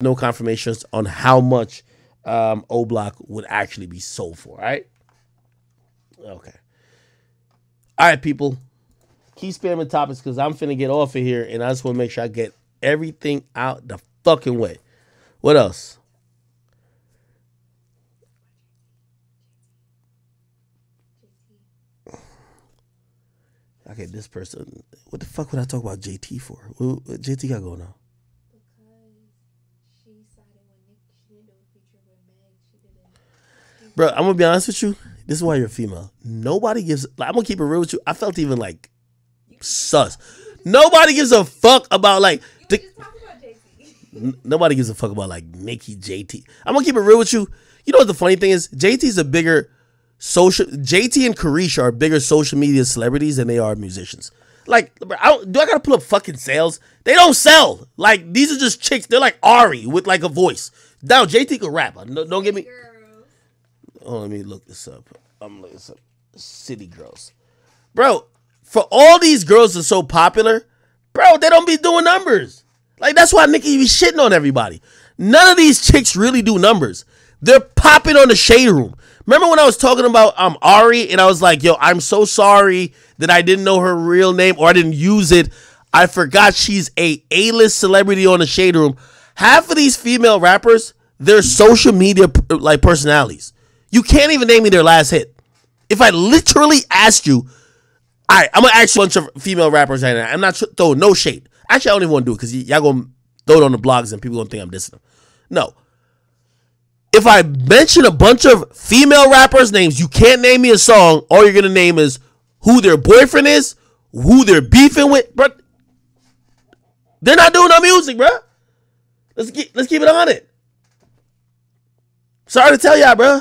no confirmations on how much um, O Block would actually be sold for. Right? Okay. All right, people. Keep spamming topics because I'm finna get off of here, and I just want to make sure I get everything out the fucking way. What else? Okay, this person. What the fuck would I talk about JT for? What, what JT got going on? Bro, I'm gonna be honest with you. This is why you're a female. Nobody gives. Like, I'm gonna keep it real with you. I felt even like sus. Nobody gives a fuck about like. The, N- nobody gives a fuck about like Nicki JT. I'm gonna keep it real with you. You know what the funny thing is? JT's a bigger social. JT and Caresha are bigger social media celebrities than they are musicians. Like, I don't, do I gotta pull up fucking sales? They don't sell. Like, these are just chicks. They're like Ari with like a voice. Now JT can rap. No, don't get me. Oh, let me look this up. I'm looking this up. City girls, bro. For all these girls are so popular, bro. They don't be doing numbers. Like that's why Nicki be shitting on everybody. None of these chicks really do numbers. They're popping on the shade room. Remember when I was talking about um Ari and I was like, "Yo, I'm so sorry that I didn't know her real name or I didn't use it. I forgot she's a A-list celebrity on the shade room." Half of these female rappers, they're social media like personalities. You can't even name me their last hit. If I literally asked you, all right, I'm gonna ask you a bunch of female rappers right now. I'm not throwing no shade. Actually, I don't even want to do it because y'all gonna throw it on the blogs and people gonna think I'm dissing them. No. If I mention a bunch of female rappers' names, you can't name me a song. All you're gonna name is who their boyfriend is, who they're beefing with, bro. They're not doing no music, bro. Let's keep let's keep it on it. Sorry to tell y'all, bro.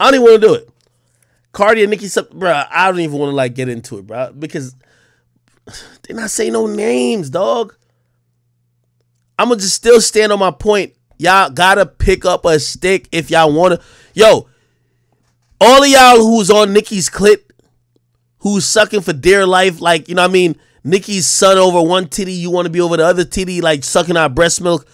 I don't even want to do it. Cardi and Nicki, bro. I don't even want to like get into it, bro, because they're not say no names, dog. I'm gonna just still stand on my point. Y'all gotta pick up a stick if y'all wanna. Yo, all of y'all who's on Nicki's clip, who's sucking for dear life, like you know what I mean. Nicki's son over one titty, you want to be over the other titty, like sucking our breast milk.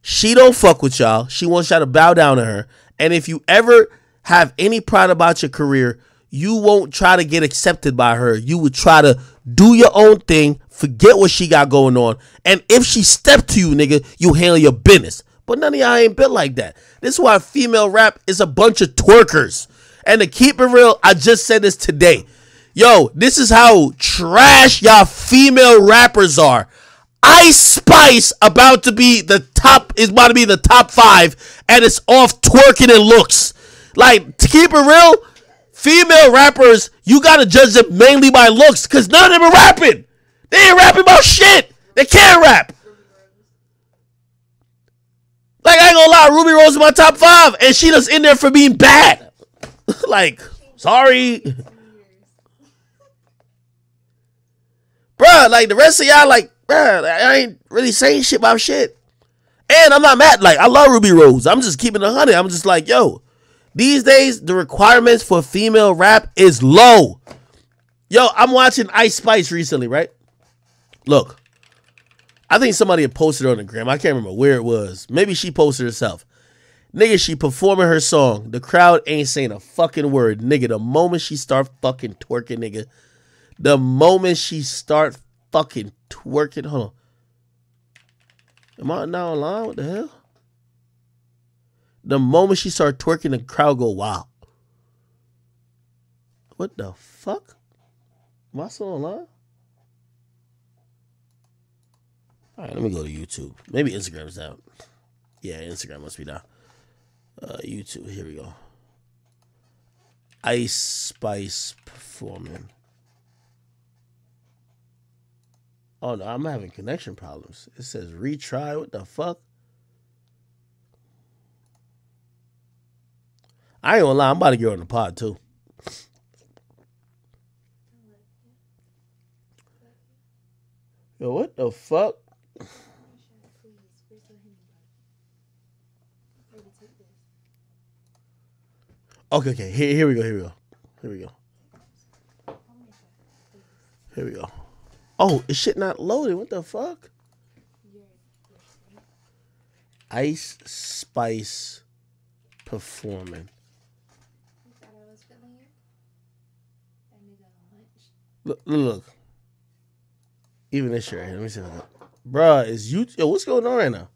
She don't fuck with y'all. She wants y'all to bow down to her. And if you ever have any pride about your career, you won't try to get accepted by her. You would try to do your own thing, forget what she got going on, and if she stepped to you, nigga, you handle your business. But none of y'all ain't built like that. This is why female rap is a bunch of twerkers. And to keep it real, I just said this today. Yo, this is how trash y'all female rappers are. Ice Spice about to be the top is about to be the top five, and it's off twerking and looks. Like to keep it real, female rappers, you gotta judge them mainly by looks, cause none of them are rapping. They ain't rapping about shit. They can't rap. Like I ain't gonna lie, Rubi Rose is my top five, and she just in there for being bad. like, sorry. Bruh, like the rest of y'all, like, bruh, I ain't really saying shit about shit. And I'm not mad. Like, I love Rubi Rose. I'm just keeping it 100. I'm just like, yo, these days, the requirements for female rap is low. Yo, I'm watching Ice Spice recently, right? Look, I think somebody had posted on the gram. I can't remember where it was. Maybe she posted herself. Nigga, she performing her song. The crowd ain't saying a fucking word. Nigga, the moment she start fucking twerking, nigga. The moment she start fucking twerking. Hold on. Am I now online? What the hell? The moment she started twerking, the crowd go wow. What the fuck? Am I still online? All right, let me go to YouTube. Maybe Instagram's down. Yeah, Instagram must be down. Uh, YouTube, here we go. Ice Spice performing. Oh no, I'm having connection problems. It says retry. What the fuck? I ain't gonna lie, I'm about to get on the pod too. Yo, what the fuck? Okay, okay. Here, here we go. Here we go. Here we go. Here we go. Oh, this shit not loaded. What the fuck? Ice Spice performing. Look, look. Even this shirt. Let me see. What Bruh, is you? Yo, what's going on right now?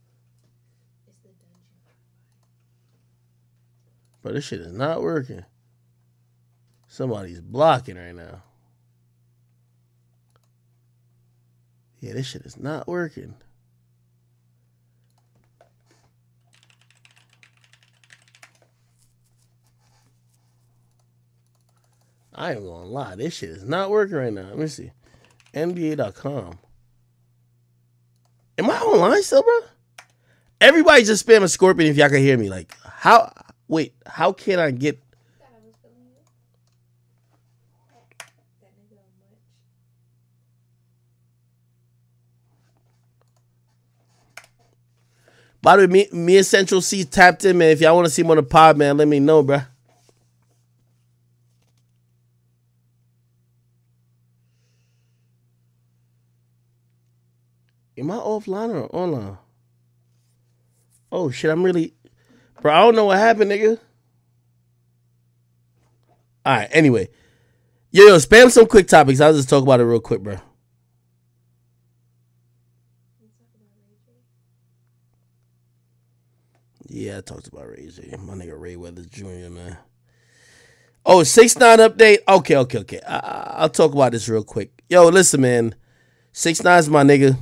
Bro, this shit is not working. Somebody's blocking right now. Yeah, this shit is not working. I am gonna lie, this shit is not working right now. Let me see. NBA.com. Am I online still, bro? Everybody just spam a scorpion if y'all can hear me. Like, how wait, how can I get By the way, me, me and Central Cee tapped in, man. If y'all want to see him on the pod, man, let me know, bro. Am I offline or online? Oh shit, I'm really Bro, I don't know what happened, nigga. Alright, anyway. Yo, yo, spam some quick topics. I'll just talk about it real quick, bro. Yeah, I talked about Ray J. My nigga Ray Weathers Jr., man. Oh, six nine update. Okay, okay, okay. I, will talk about this real quick. Yo, listen, man. Six nine's my nigga.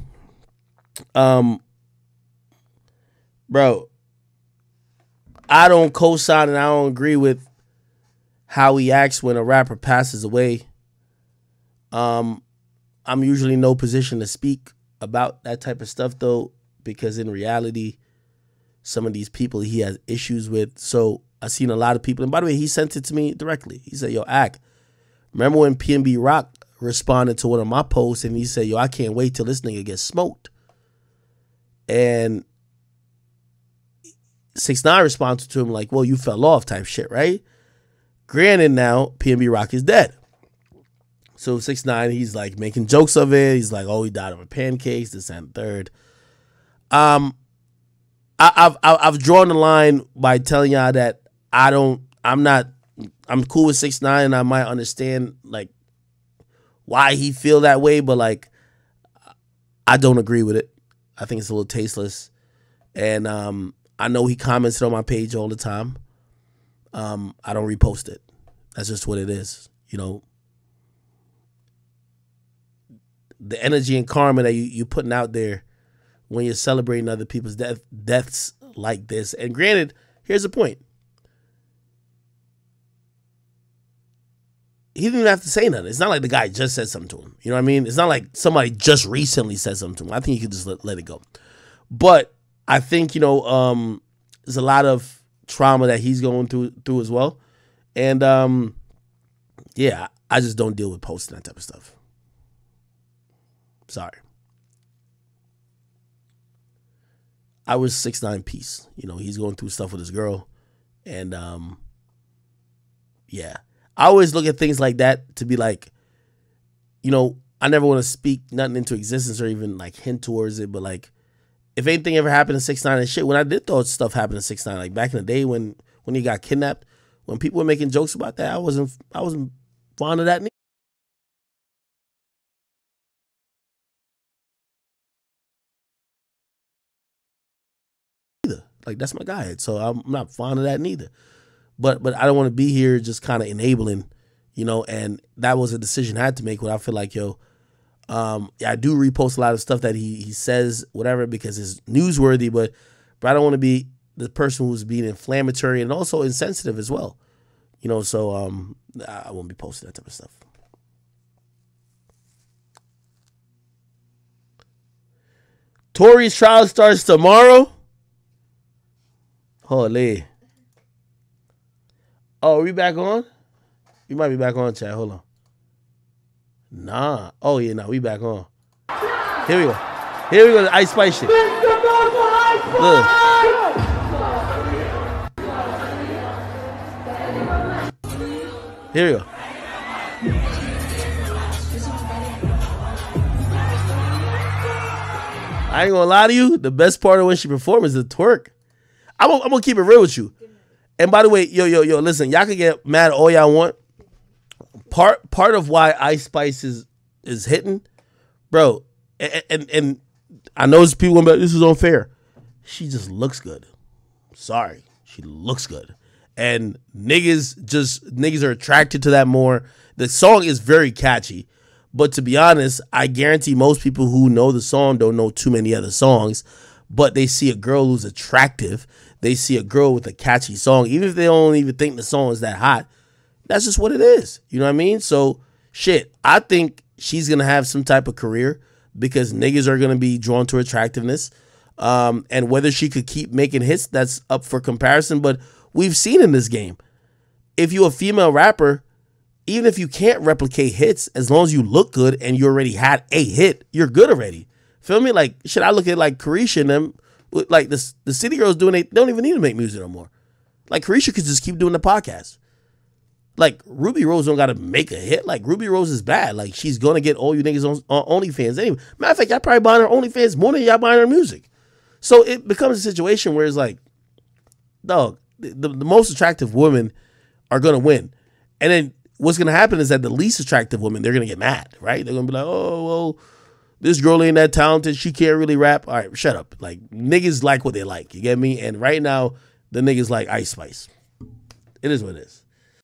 Um, bro, I don't co-sign and I don't agree with how he acts when a rapper passes away. Um, I'm usually no position to speak about that type of stuff though, because in reality, some of these people he has issues with. So I've seen a lot of people, and by the way, he sent it to me directly. He said, Yo, Ack, remember when PNB Rock responded to one of my posts and he said, Yo, I can't wait till this nigga gets smoked. And Six Nine responded to him like, "Well, you fell off," type shit, right? Granted, now PNB Rock is dead. So Six Nine, he's like making jokes of it. He's like, "Oh, he died over pancakes." This and third. Um, I, I've I've drawn the line by telling y'all that I don't. I'm not. I'm cool with six nine, and I might understand like why he feel that way, but like I don't agree with it. I think it's a little tasteless, and um, I know he comments on my page all the time. Um, I don't repost it. That's just what it is. You know, the energy and karma that you you putting out there when you're celebrating other people's death deaths like this. And granted, here's the point. He didn't even have to say nothing. It's not like the guy just said something to him. You know what I mean? It's not like somebody just recently said something to him. I think he could just let, let it go. But I think, you know, um, there's a lot of trauma that he's going through through as well. And um, yeah, I just don't deal with posting that type of stuff. Sorry. I was six nine piece. You know, he's going through stuff with his girl, and um, yeah, I always look at things like that to be like, you know, I never want to speak nothing into existence or even like hint towards it, but like, if anything ever happened to six nine and shit, when I did thought stuff happened to six nine, like back in the day when when he got kidnapped, when people were making jokes about that, I wasn't I wasn't fond of that. Like that's my guy. So I'm not fond of that neither. But but I don't want to be here just kind of enabling, you know. And that was a decision I had to make. When I feel like yo, um, I do repost a lot of stuff that he he says whatever because it's newsworthy. But but I don't want to be the person who's being inflammatory and also insensitive as well. You know, so um, I won't be posting that type of stuff. Tory's trial starts tomorrow. Holy. Oh, are we back on? We might be back on, chat. Hold on. Nah. Oh, yeah, nah, we back on. Here we go. Here we go, the Ice Spice shit. Look. Here we go. I ain't gonna lie to you. The best part of when she performs is the twerk. I'm gonna, I'm gonna keep it real with you. And by the way, yo, yo, yo, listen, y'all can get mad all y'all want. Part part of why Ice Spice is is hitting, bro, and and, and I know people going back. This is unfair. She just looks good. Sorry, she looks good, and niggas just niggas are attracted to that more. The song is very catchy, but to be honest, I guarantee most people who know the song don't know too many other songs. But they see a girl who's attractive, they see a girl with a catchy song, even if they don't even think the song is that hot. That's just what it is. You know what I mean? So shit, I think she's gonna have some type of career because niggas are gonna be drawn to attractiveness. Um, and whether she could keep making hits, that's up for comparison. But we've seen in this game, if you're a female rapper, even if you can't replicate hits, as long as you look good and you already had a hit, you're good already. Feel me? Like, should I look at like Caresha and them? Like the the city girls doing they don't even need to make music no more. Like Caresha could just keep doing the podcast. Like Rubi Rose don't gotta make a hit. Like Rubi Rose is bad. Like she's gonna get all you niggas on, on OnlyFans anyway. Matter of fact, y'all probably buying her OnlyFans more than y'all buying her music. So it becomes a situation where it's like, dog, the, the most attractive women are gonna win. And then what's gonna happen is that the least attractive women, they're gonna get mad, right? They're gonna be like, oh well, this girl ain't that talented. She can't really rap. All right, shut up. Like niggas like what they like. You get me? And right now, the niggas like Ice Spice. It is what it is.